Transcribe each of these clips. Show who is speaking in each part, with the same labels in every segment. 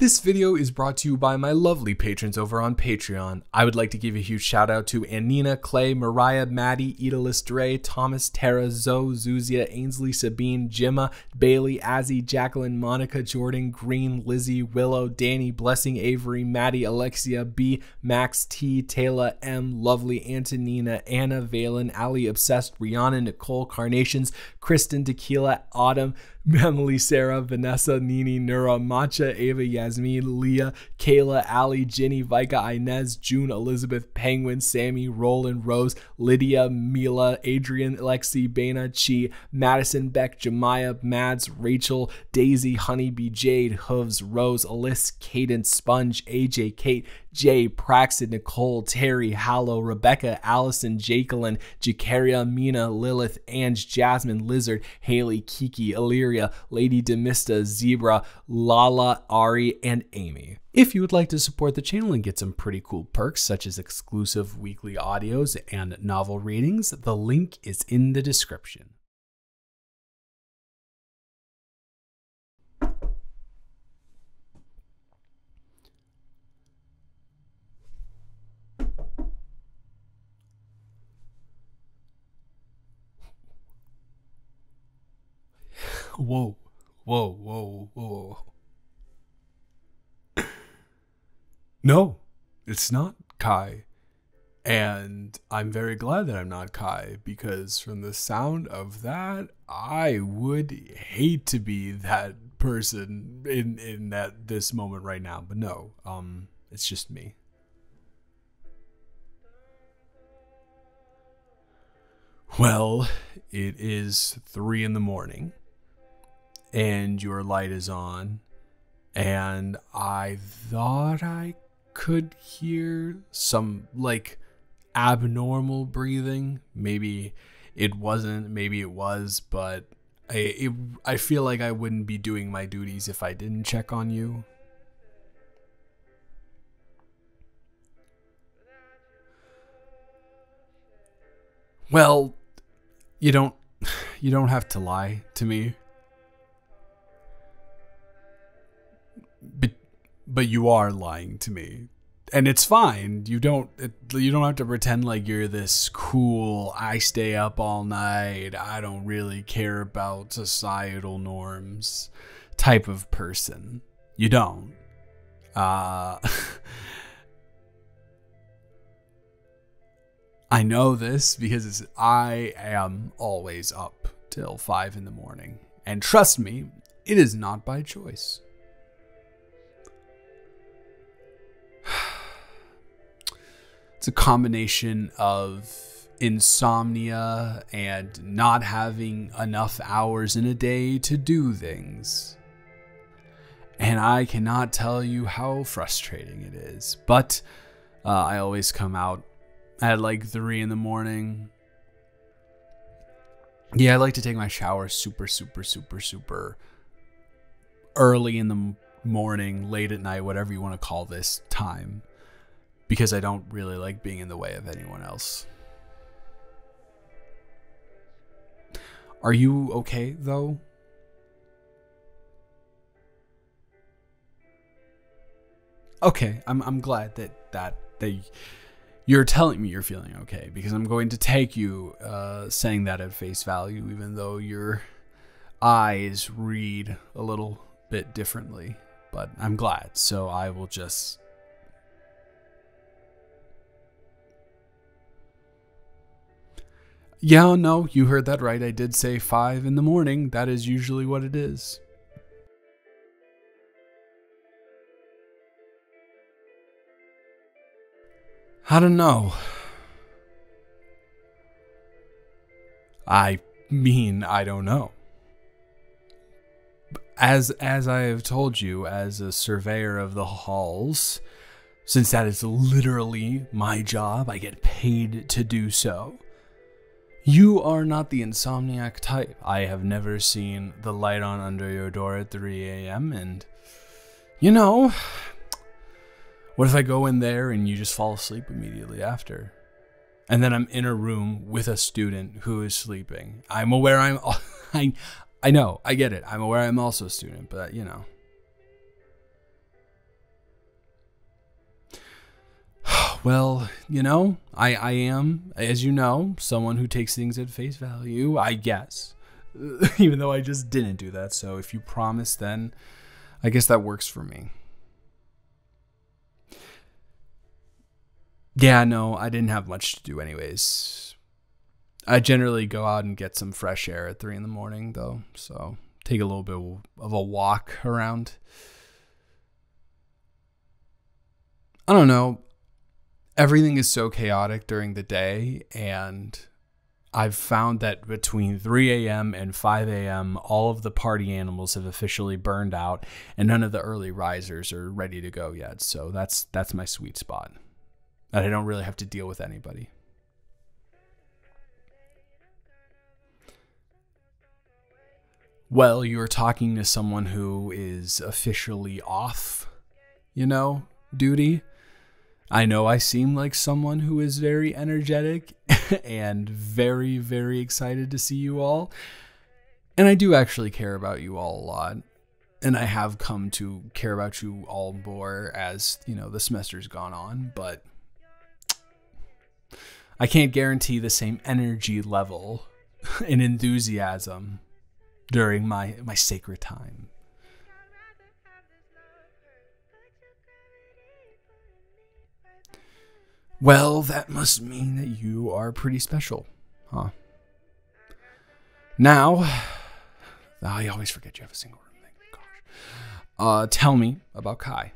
Speaker 1: This video is brought to you by my lovely patrons over on Patreon. I would like to give a huge shout out to Anina, Clay, Mariah, Maddie, Edalis Dre, Thomas, Tara, Zoe, Zuzia, Ainsley, Sabine, Jimma, Bailey, Azzy, Jacqueline, Monica, Jordan, Green, Lizzie, Willow, Danny, Blessing, Avery, Maddie, Alexia, B, Max, T, Taylor, M, Lovely, Antonina, Anna, Valen, Ali, Obsessed, Rihanna, Nicole, Carnations, Kristen, Tequila, Autumn, Emily, Sarah, Vanessa, Nini, Nura, Matcha, Ava, Yasmin, Leah, Kayla, Ali, Jenny, Vika, Inez, June, Elizabeth, Penguin, Sammy, Roland, Rose, Lydia, Mila, Adrian, Lexi, Bana, Chi, Madison, Beck, Jemiah, Mads, Rachel, Daisy, Honeybee, Jade, Hooves, Rose, Alyssa, Cadence, Sponge, AJ, Kate, Jay, Praxton, Nicole, Terry, Hallow, Rebecca, Allison, Jacqueline, Jacaria, Mina, Lilith, Ange, Jasmine, Lizard, Haley, Kiki, Illyria, Lady Demista, Zebra, Lala, Ari, and Amy. If you would like to support the channel and get some pretty cool perks such as exclusive weekly audios and novel readings, the link is in the description. Whoa, whoa, whoa, whoa. No, it's not Kai. And I'm very glad that I'm not Kai because from the sound of that, I would hate to be that person in in that this moment right now. But no, um it's just me. Well, it is three in the morning and your light is on. And I thought I could hear some like abnormal breathing. Maybe it wasn't, maybe it was, but I, it, I feel like I wouldn't be doing my duties if I didn't check on you. Well, you don't you don't have to lie to me. But but you are lying to me. And it's fine. You don't it, you don't have to pretend like you're this cool I stay up all night. I don't really care about societal norms type of person. You don't. Uh I know this because I am always up till 5 in the morning. And trust me, it is not by choice. It's a combination of insomnia and not having enough hours in a day to do things. And I cannot tell you how frustrating it is. But uh, I always come out at like 3 in the morning. Yeah, I like to take my shower super, super, super, super early in the morning, late at night, whatever you want to call this time because I don't really like being in the way of anyone else. Are you okay though? Okay, I'm I'm glad that that they you're telling me you're feeling okay because I'm going to take you uh, saying that at face value, even though your eyes read a little bit differently. But I'm glad, so I will just Yeah, no, you heard that right. I did say 5 in the morning. That is usually what it is. I don't know. I mean, I don't know. As as I have told you as a surveyor of the halls, since that is literally my job, I get paid to do so. You are not the insomniac type. I have never seen the light on under your door at 3 a.m. and, you know, what if I go in there and you just fall asleep immediately after? And then I'm in a room with a student who is sleeping. I'm aware I'm, I, I know, I get it. I'm aware I'm also a student, but you know. well, you know, I, I am, as you know, someone who takes things at face value, I guess. Even though I just didn't do that. So if you promise, then I guess that works for me. Yeah, no, I didn't have much to do, anyways. I generally go out and get some fresh air at three in the morning, though. So take a little bit of a walk around. I don't know. Everything is so chaotic during the day, and I've found that between 3 a.m. and 5 a.m., all of the party animals have officially burned out, and none of the early risers are ready to go yet. So that's that's my sweet spot. And I don't really have to deal with anybody. Well, you're talking to someone who is officially off, you know, duty. I know I seem like someone who is very energetic and very, very excited to see you all. And I do actually care about you all a lot. And I have come to care about you all more as, you know, the semester's gone on, but I can't guarantee the same energy level and enthusiasm during my, my sacred time. Well, that must mean that you are pretty special, huh? Now, I always forget you have a single room. Gosh. Uh, tell me about Kai.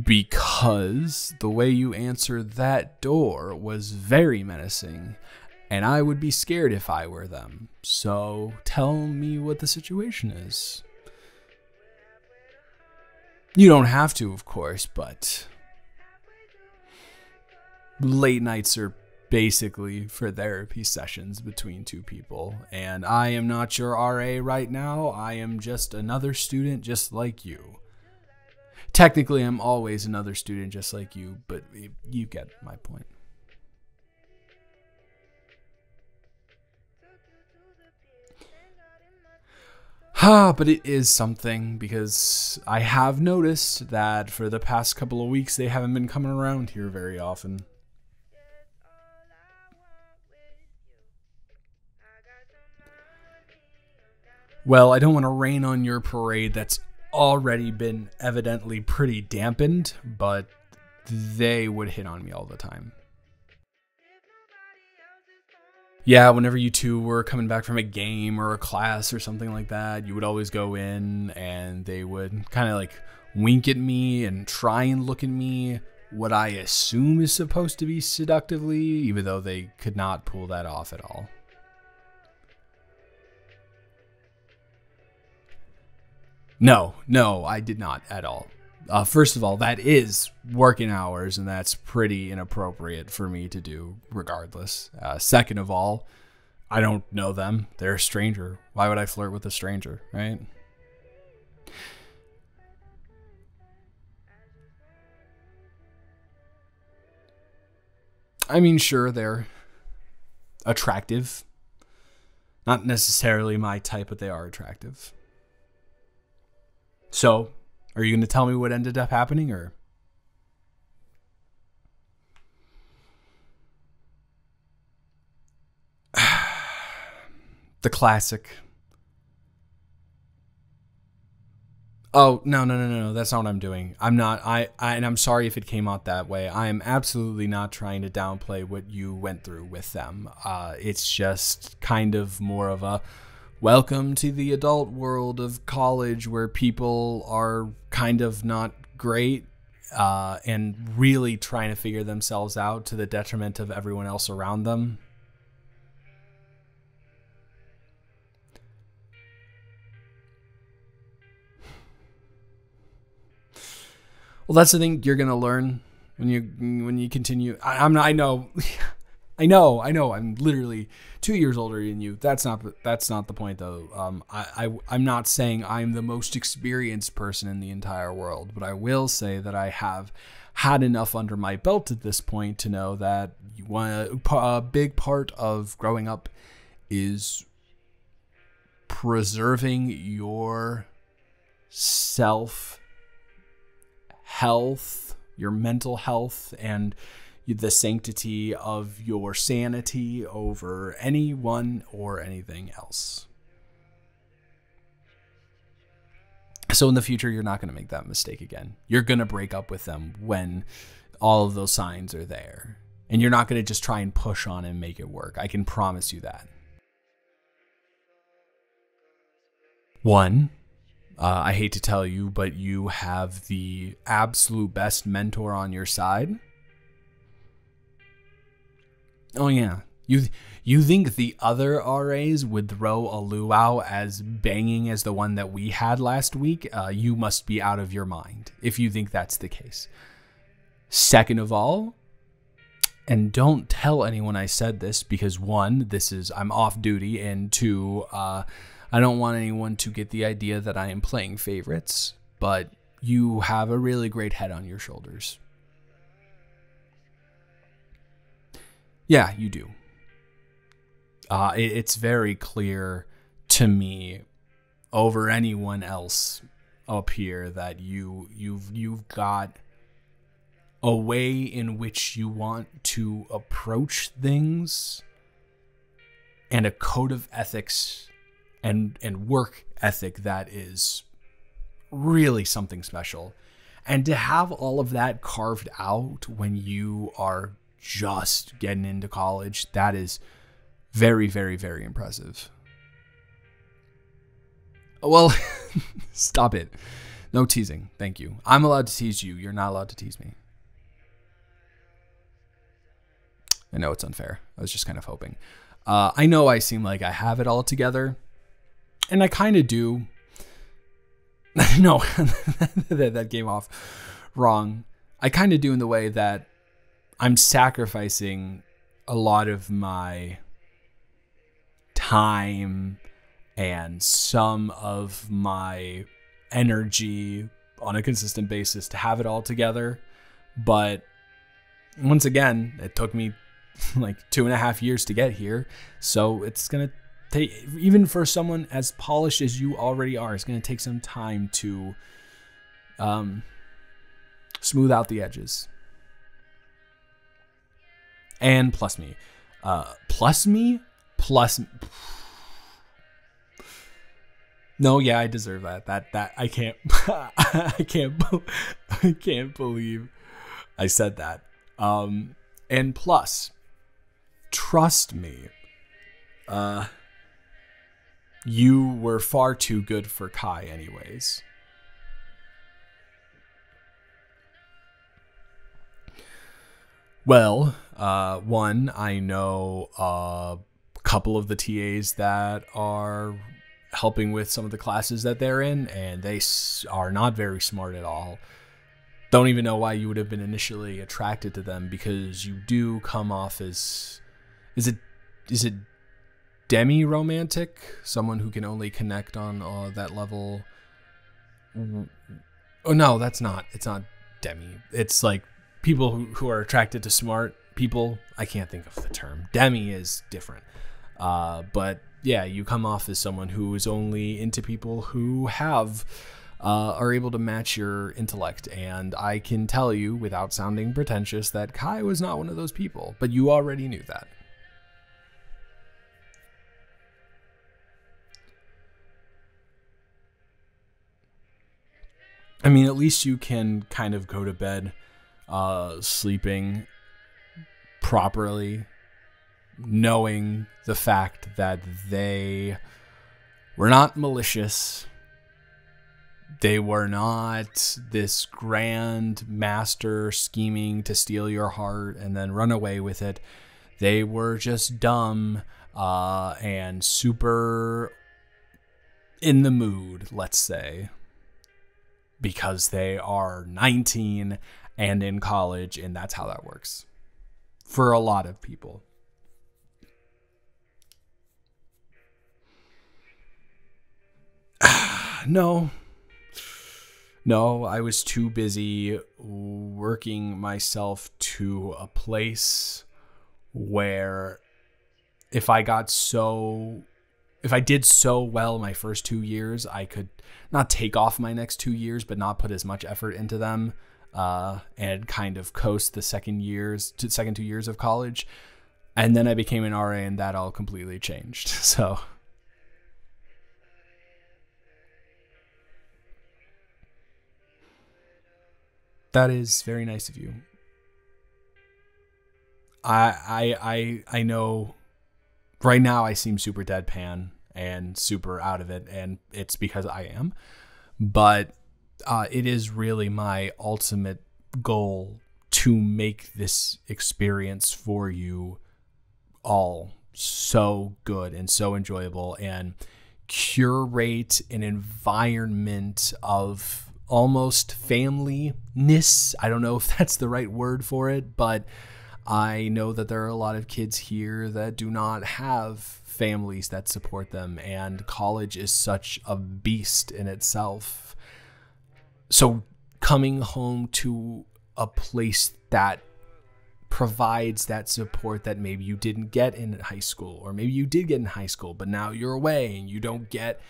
Speaker 1: Because the way you answered that door was very menacing, and I would be scared if I were them. So tell me what the situation is. You don't have to, of course, but late nights are basically for therapy sessions between two people. And I am not your RA right now. I am just another student just like you. Technically, I'm always another student just like you, but you get my point. But it is something because I have noticed that for the past couple of weeks they haven't been coming around here very often. Well, I don't want to rain on your parade that's already been evidently pretty dampened, but they would hit on me all the time. Yeah, whenever you two were coming back from a game or a class or something like that, you would always go in and they would kind of like wink at me and try and look at me what I assume is supposed to be seductively, even though they could not pull that off at all. No, no, I did not at all. Uh, first of all, that is working hours, and that's pretty inappropriate for me to do, regardless. Uh, second of all, I don't know them. They're a stranger. Why would I flirt with a stranger, right? I mean, sure, they're attractive. Not necessarily my type, but they are attractive. So, are you going to tell me what ended up happening or? the classic. Oh, no, no, no, no, that's not what I'm doing. I'm not I, I and I'm sorry if it came out that way. I am absolutely not trying to downplay what you went through with them. Uh it's just kind of more of a welcome to the adult world of college where people are kind of not great uh, and really trying to figure themselves out to the detriment of everyone else around them. Well, that's the thing you're gonna learn when you when you continue. I, I'm not. I know. I know, I know. I'm literally two years older than you. That's not that's not the point though. Um, I, I I'm not saying I'm the most experienced person in the entire world, but I will say that I have had enough under my belt at this point to know that one a big part of growing up is preserving your self health, your mental health, and the sanctity of your sanity over anyone or anything else. So in the future, you're not going to make that mistake again. You're going to break up with them when all of those signs are there. And you're not going to just try and push on and make it work. I can promise you that. One, uh, I hate to tell you, but you have the absolute best mentor on your side. Oh, yeah. You you think the other RAs would throw a luau as banging as the one that we had last week? Uh, you must be out of your mind if you think that's the case. Second of all, and don't tell anyone I said this because one, this is I'm off duty, and two, uh, I don't want anyone to get the idea that I am playing favorites. But you have a really great head on your shoulders. Yeah, you do. Uh, it, it's very clear to me over anyone else up here that you you've you've got a way in which you want to approach things and a code of ethics and and work ethic that is really something special and to have all of that carved out when you are just getting into college that is very very very impressive well stop it no teasing thank you i'm allowed to tease you you're not allowed to tease me I know it's unfair. I was just kind of hoping. Uh, I know I seem like I have it all together, and I kind of do. no, that, that came off wrong. I kind of do in the way that I'm sacrificing a lot of my time and some of my energy on a consistent basis to have it all together. But once again, it took me like two and a half years to get here. So it's going to take, even for someone as polished as you already are, it's going to take some time to um, smooth out the edges. And plus me. Uh, plus me? Plus. No, yeah, I deserve that. That that I can't I can't I can't believe I said that. Um and plus trust me, uh, you were far too good for Kai, anyways. Well, uh, one, I know a couple of the TAs that are helping with some of the classes that they're in, and they are not very smart at all. Don't even know why you would have been initially attracted to them because you do come off as is it is it demi romantic? Someone who can only connect on uh, that level. Oh no, that's not. It's not demi. It's like people who, who are attracted to smart people. I can't think of the term. Demi is different. Uh, but yeah, you come off as someone who is only into people who have uh, are able to match your intellect. And I can tell you, without sounding pretentious, that Kai was not one of those people. But you already knew that. I mean, at least you can kind of go to bed uh, sleeping properly, knowing the fact that they were not malicious. They were not this grand master scheming to steal your heart and then run away with it. They were just dumb uh, and super in the mood, let's say because they are 19 and in college, and that's how that works for a lot of people. no. No, I was too busy working myself to a place where if I got so if I did so well my first two years, I could not take off my next two years, but not put as much effort into them. Uh, and kind of coast the second years to second two years of college. And then I became an RA, and that all completely changed. So. That is very nice of you. I I I I know right now I seem super deadpan and super out of it and it's because I am. But uh, it is really my ultimate goal to make this experience for you all so good and so enjoyable and curate an environment of almost familyness. I don't know if that's the right word for it, but I know that there are a lot of kids here that do not have families that support them, and college is such a beast in itself. So, coming home to a place that provides that support that maybe you didn't get in high school, or maybe you did get in high school, but now you're away and you don't get,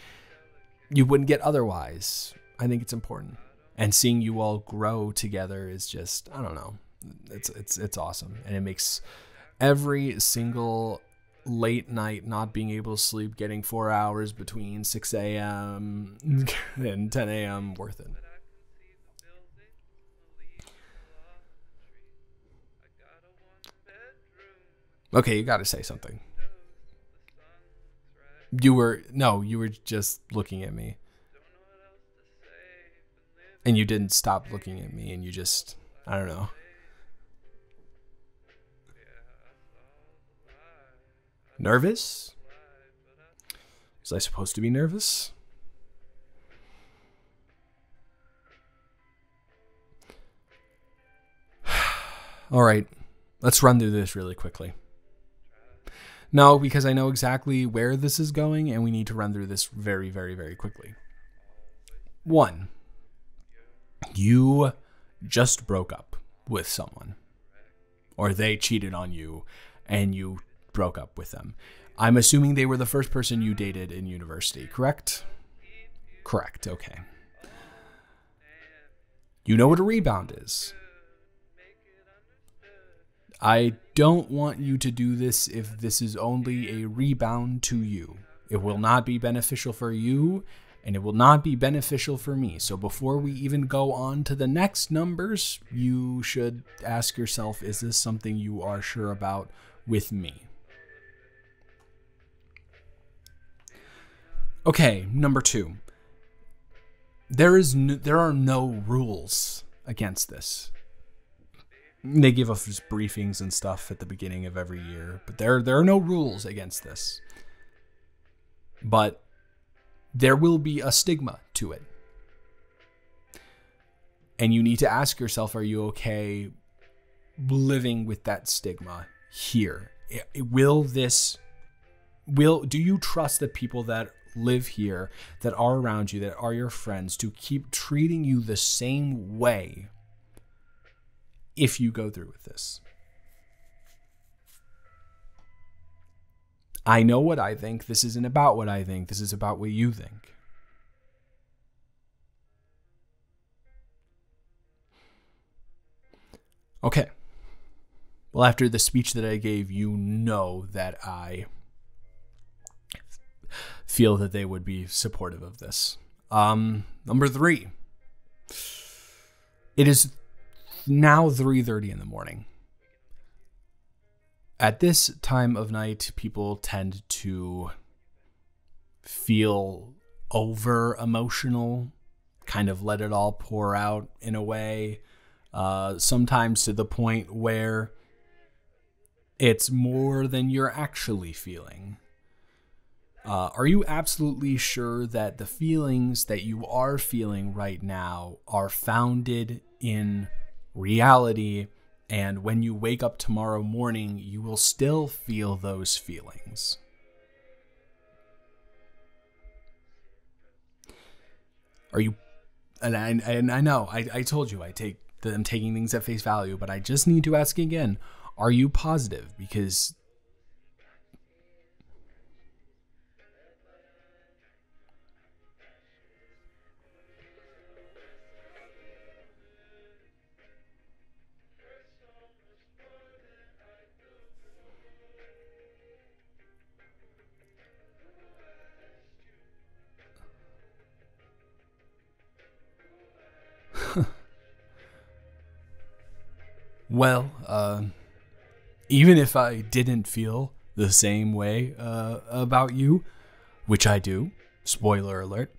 Speaker 1: you wouldn't get otherwise. I think it's important. And seeing you all grow together is just, I don't know, it's it's it's awesome, and it makes every single late night not being able to sleep, getting four hours between 6 a.m. and 10 a.m. worth it. Okay, you got to say something. You were no, you were just looking at me. And you didn't stop looking at me and you just I don't know. Nervous? Was I supposed to be nervous? All right, let's run through this really quickly. No, because I know exactly where this is going, and we need to run through this very, very, very quickly. One, you just broke up with someone, or they cheated on you, and you broke up with them. I'm assuming they were the first person you dated in university, correct? Correct, okay. You know what a rebound is. I don't want you to do this if this is only a rebound to you. It will not be beneficial for you and it will not be beneficial for me. So before we even go on to the next numbers, you should ask yourself is this something you are sure about with me? Okay, number two. There is no, there are no rules against this. They give us briefings and stuff at the beginning of every year, but there there are no rules against this. But there will be a stigma to it. And you need to ask yourself are you okay living with that stigma here? Will this will do you trust the people that live here, that are around you, that are your friends, to keep treating you the same way if you go through with this. I know what I think. This isn't about what I think. This is about what you think. Okay. Well, after the speech that I gave, you know that I feel that they would be supportive of this. Um, number three. It is now 3:30 in the morning. At this time of night, people tend to feel over emotional, kind of let it all pour out in a way. Uh, sometimes to the point where it's more than you're actually feeling. Uh, are you absolutely sure that the feelings that you are feeling right now are founded in reality? And when you wake up tomorrow morning, you will still feel those feelings. Are you? And I, and I know I, I told you I take I'm taking things at face value, but I just need to ask again: Are you positive? Because Well, uh, even if I didn't feel the same way uh, about you, which I do, spoiler alert,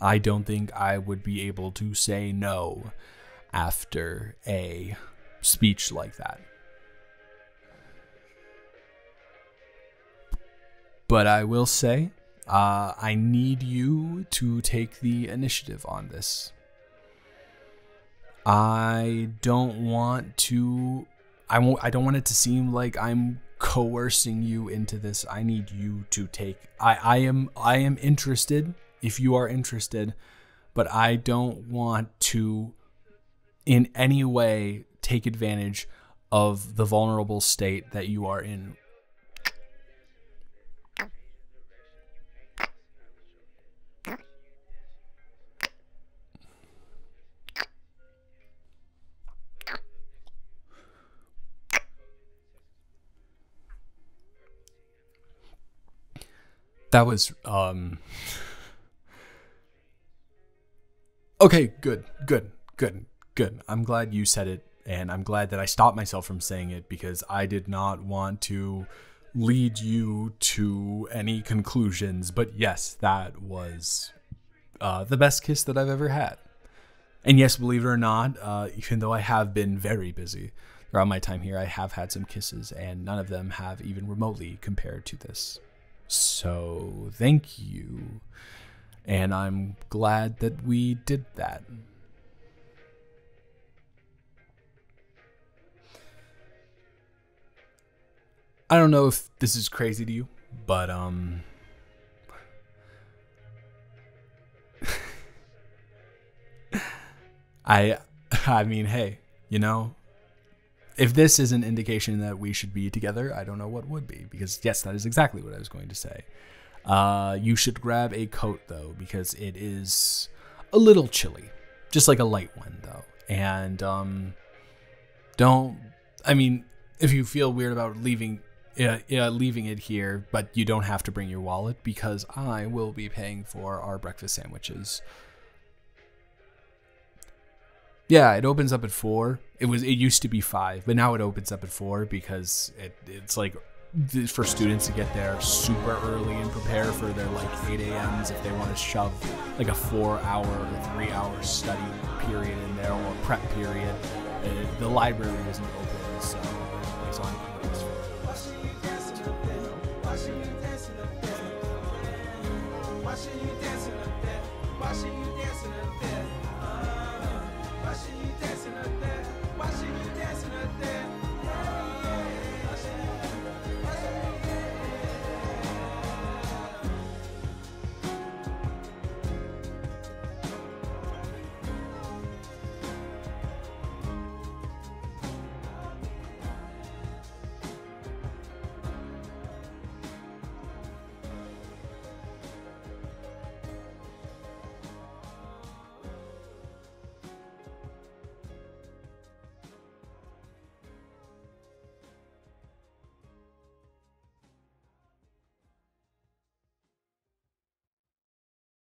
Speaker 1: I don't think I would be able to say no after a speech like that. But I will say, uh, I need you to take the initiative on this. I don't want to. I won't. I don't want it to seem like I'm coercing you into this. I need you to take. I. I am. I am interested. If you are interested, but I don't want to, in any way, take advantage of the vulnerable state that you are in That was um Okay, good. Good. Good. Good. I'm glad you said it and I'm glad that I stopped myself from saying it because I did not want to lead you to any conclusions, but yes, that was uh, the best kiss that I've ever had. And yes, believe it or not, uh, even though I have been very busy throughout my time here, I have had some kisses, and none of them have even remotely compared to this. So thank you. And I'm glad that we did that. I don't know if this is crazy to you, but um I I mean, hey, you know, if this is an indication that we should be together, I don't know what would be. Because yes, that is exactly what I was going to say. Uh, you should grab a coat though, because it is a little chilly, just like a light one though. And um, don't. I mean, if you feel weird about leaving. Yeah, yeah, leaving it here, but you don't have to bring your wallet because I will be paying for our breakfast sandwiches. Yeah, it opens up at four. It was it used to be five, but now it opens up at four because it it's like for students to get there super early and prepare for their like 8 a.m.s if they want to shove like a four hour or three hour study period in there or prep period. Uh, the library isn't open,